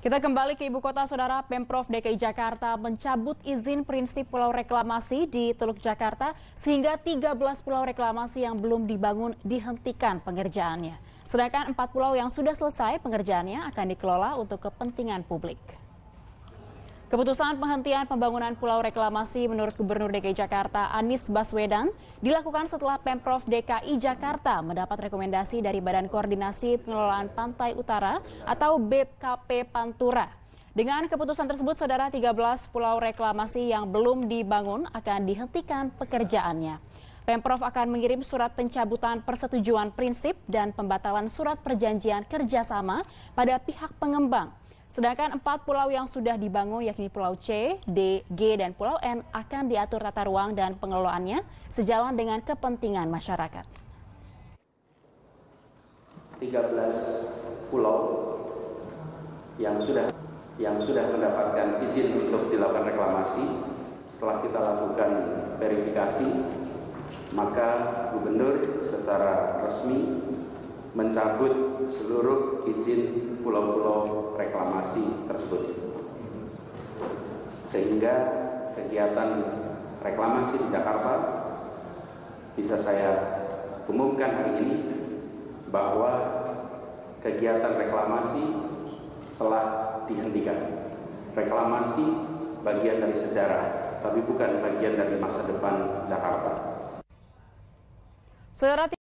Kita kembali ke ibu kota saudara Pemprov DKI Jakarta mencabut izin prinsip pulau reklamasi di Teluk Jakarta sehingga 13 pulau reklamasi yang belum dibangun dihentikan pengerjaannya. Sedangkan empat pulau yang sudah selesai pengerjaannya akan dikelola untuk kepentingan publik. Keputusan penghentian pembangunan pulau reklamasi menurut Gubernur DKI Jakarta Anies Baswedan dilakukan setelah Pemprov DKI Jakarta mendapat rekomendasi dari Badan Koordinasi Pengelolaan Pantai Utara atau BKP Pantura. Dengan keputusan tersebut, saudara 13 pulau reklamasi yang belum dibangun akan dihentikan pekerjaannya. Pemprov akan mengirim surat pencabutan persetujuan prinsip dan pembatalan surat perjanjian kerjasama pada pihak pengembang. Sedangkan empat pulau yang sudah dibangun yakni Pulau C, D, G, dan Pulau N akan diatur tata ruang dan pengelolaannya sejalan dengan kepentingan masyarakat. 13 pulau yang sudah yang sudah mendapatkan izin untuk dilakukan reklamasi setelah kita lakukan verifikasi maka gubernur secara resmi mencabut seluruh izin pulau-pulau reklamasi tersebut. Sehingga kegiatan reklamasi di Jakarta bisa saya umumkan hari ini bahwa kegiatan reklamasi telah dihentikan. Reklamasi bagian dari sejarah, tapi bukan bagian dari masa depan Jakarta. Saudara